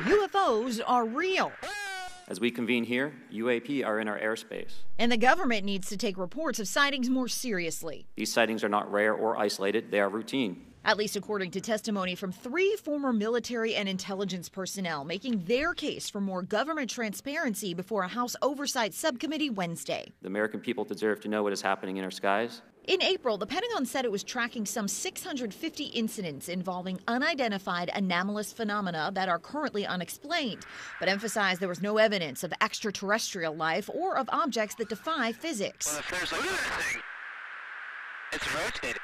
UFOs are real. As we convene here, UAP are in our airspace. And the government needs to take reports of sightings more seriously. These sightings are not rare or isolated, they are routine. At least according to testimony from three former military and intelligence personnel making their case for more government transparency before a House Oversight Subcommittee Wednesday. The American people deserve to know what is happening in our skies. In April, the Pentagon said it was tracking some 650 incidents involving unidentified anomalous phenomena that are currently unexplained, but emphasized there was no evidence of extraterrestrial life or of objects that defy physics. Well, if there's anything, it's rotating.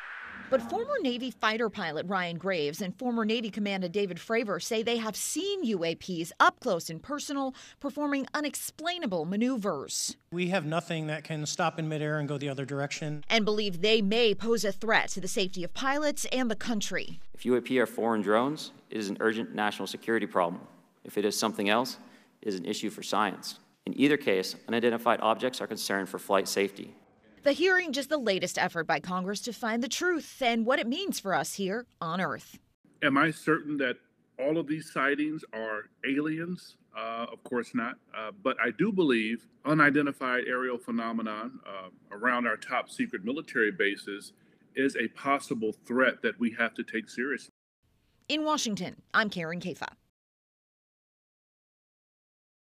But former Navy fighter pilot Ryan Graves and former Navy Commander David Fravor say they have seen UAPs up close and personal performing unexplainable maneuvers. We have nothing that can stop in midair and go the other direction. And believe they may pose a threat to the safety of pilots and the country. If UAP are foreign drones, it is an urgent national security problem. If it is something else, it is an issue for science. In either case, unidentified objects are concerned for flight safety. The hearing just the latest effort by Congress to find the truth and what it means for us here on Earth. Am I certain that all of these sightings are aliens? Uh, of course not. Uh, but I do believe unidentified aerial phenomenon uh, around our top secret military bases is a possible threat that we have to take seriously. In Washington, I'm Karin Caifa.